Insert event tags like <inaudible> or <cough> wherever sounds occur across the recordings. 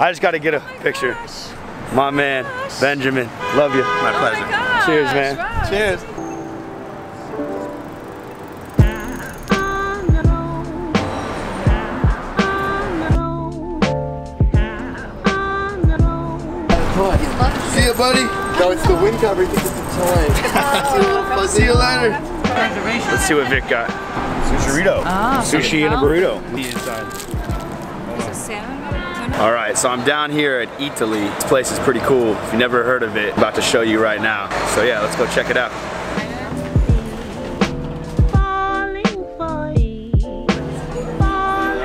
I just got to get a picture. My man, Benjamin. Love you. My pleasure. Cheers, man. Wow. Cheers. See you, buddy. No, it's the wind cover. He thinks it's the time. <laughs> See you later. Let's see what Vic got. Sushiito. Ah, Sushi and a burrito. The Is it salmon? All right, so I'm down here at Eataly. This place is pretty cool. If you never heard of it, about to show you right now. So yeah, let's go check it out.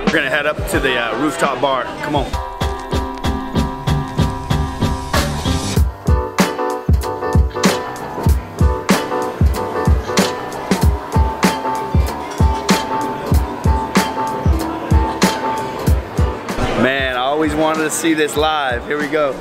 We're gonna head up to the uh, rooftop bar. Come on. Man, always wanted to see this live. Here we go.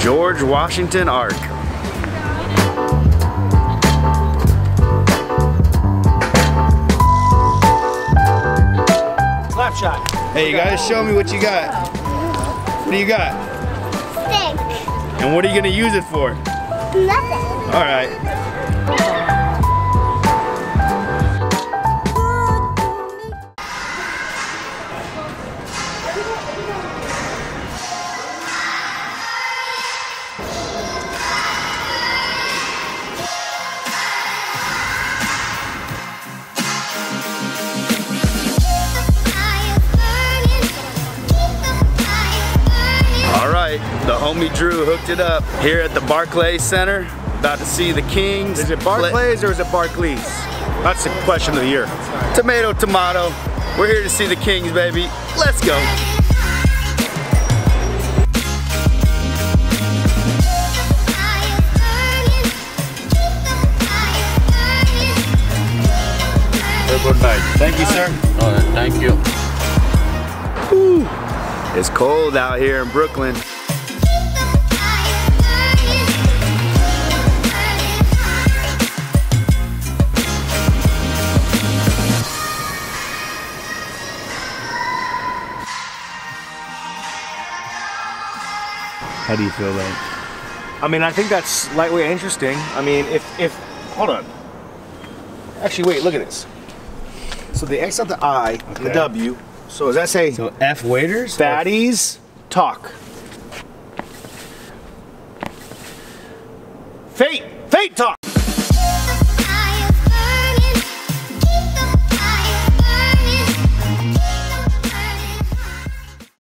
George Washington Arch. Slap shot. Hey, you gotta show me what you got. What do you got? Stick. And what are you gonna use it for? Nothing. All right. Homie Drew hooked it up here at the Barclays Center. About to see the Kings. Is it Barclays or is it Barclays? That's the question of the year. Tomato, tomato. We're here to see the Kings, baby. Let's go. Good night. Thank you, sir. thank you. It's cold out here in Brooklyn. How do you feel like? I mean, I think that's lightweight interesting. I mean, if if hold on. Actually, wait. Look at this. So the X out the I, and the W. So does that say So F waiters? fatties talk? Fate, fate talk.